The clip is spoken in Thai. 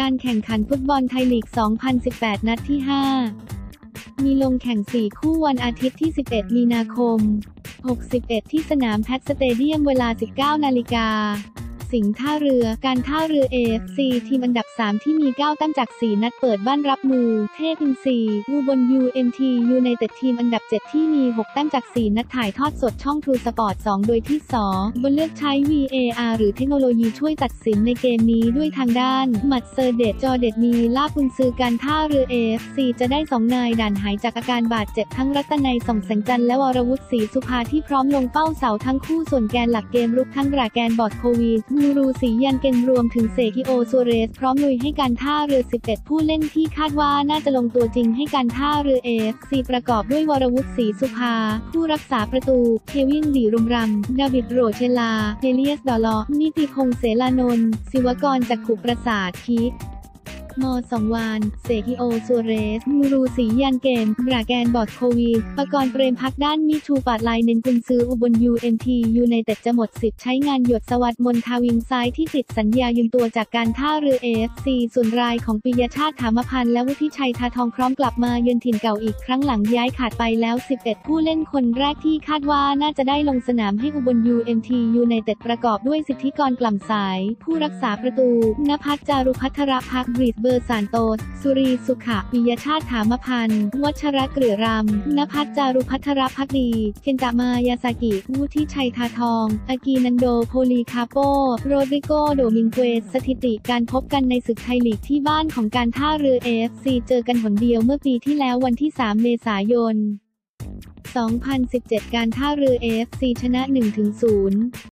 การแข่งขันฟุตบอลไทยลีก 2018 นัดที่ 5 มีลงแข่ง 4 คู่วันอาทิตย์ที่ 11 มีนาคม 61 ที่สนามแพทสเตเดียมเวลา 19 นาฬิกา สิงห์ท่าเรือ การท่าเรือ AFC ทีมอันดับ 3 ที่มี 9 แต้มจาก 4 นัดเปิดบ้านรับมือ เทพอินทรีอุบล UMT ยูไนเต็ดทีมอันดับ 7 ที่มี 6 แต้มจาก 4 นัดถ่ายทอดสดช่อง True Sport 2โดยที่สบนเลือกใช้ VAR หรือเทคโนโลยีช่วยตัดสินในเกมนี้ด้วยทางด้าน มัดเซอร์เดตจอเดตมีลาบกุนซือการท่าเรือ AFC จะได้ 2 นายด่านหายจากอาการบาดเจ็บทั้งรัตนัยส่องแสงจันทร์และวรวุฒิศรีสุภาที่พร้อมลงเป้าเสาทั้งคู่ส่วนแกนหลักเกมรุกทั้งกราแกนบอดโควีมูรูสียันเกนรวมถึงเซกิโอซัวเรส พร้อมลุยให้การท่าเรือ 11 ผู้เล่นที่คาดว่าน่าจะลงตัวจริงให้การท่าเรือเอฟซีประกอบด้วยวรวุฒิศรีสุภา ผู้รักษาประตู เควินดีรุมรำดาวิดโรเชลาเฮเลียส ดอลอนิติพงษ์เสลานนท์ศิวกรจากขุประสาทคิด มอสองวาน เซกิโอซัวเรส มูรูสียันเกม บราแกนบอดโควีปกรณ์เปรมพักด้านมิทูปาดลายเน้นกุนซืออุบลยูเอ็นทียูในเต็ดจะหมดสิทธิ์ใช้งานหยดสวัสดิ์มนทาวิงซ้ายที่ติดสัญญายืมตัวจากการท่าเรือเอฟซีส่วนรายของปิยชาติถามพันธ์และวุฒิชัยทาทองพร้อมกลับมาเยือนถิ่นเก่าอีกครั้งหลังย้ายขาดไปแล้ว 11 ผู้เล่นคนแรกที่คาดว่าน่าจะได้ลงสนามให้อุบลยูเอ็นทียูในเต็ดประกอบด้วยสิทธิกรกล่ำสาย ผู้รักษาประตูนภัสจารุพัทรพักบริสเบอร์ซานโตสสุรีสุขะปิยชาติถามพันธ์วัชระเกลือรำนภัสจารุพัทรพักดี เคนตามายาซากิวุฒิชัยทาทอง อากีนันโดโพลีคาโป โรดริโกโดมิงเกสสถิติการพบกันในศึกไทยลีกที่บ้านของการท่าเรือ AFC เจอกันหนเดียวเมื่อปีที่แล้ววันที่ 3 เมษายน 2017 การท่าเรือ AFC ชนะ 1-0